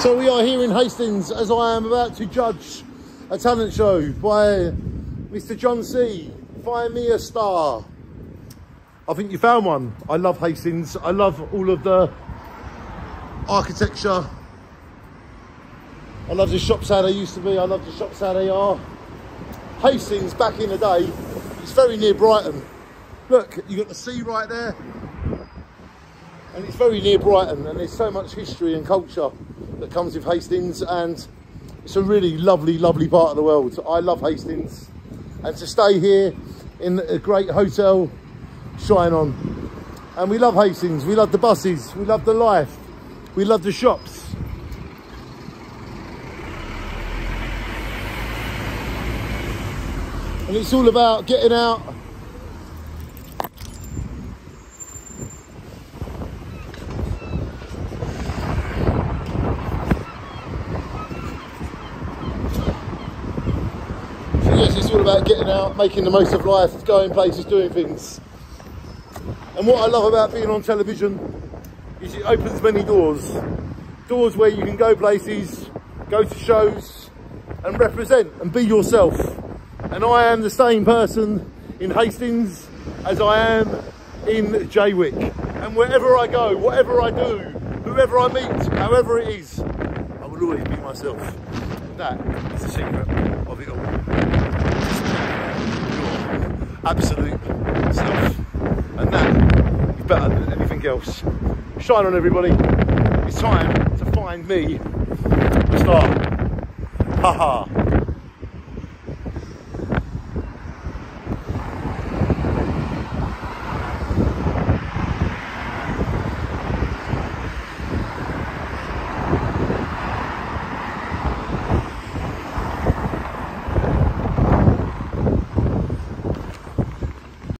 So we are here in Hastings as I am about to judge a talent show by Mr. John C. Find me a star. I think you found one. I love Hastings. I love all of the architecture. I love the shops how they used to be. I love the shops how they are. Hastings back in the day, it's very near Brighton. Look, you got the sea right there. And it's very near Brighton and there's so much history and culture that comes with Hastings and it's a really lovely, lovely part of the world. I love Hastings and to stay here in a great hotel, shine on. And we love Hastings, we love the buses, we love the life, we love the shops. And it's all about getting out it's all about getting out, making the most of life, going places, doing things. And what I love about being on television is it opens many doors. Doors where you can go places, go to shows and represent and be yourself. And I am the same person in Hastings as I am in Jaywick. And wherever I go, whatever I do, whoever I meet, however it is, I will always be myself. That is the secret of it all absolute stuff. And that is better than anything else. Shine on everybody. It's time to find me a star. Ha ha.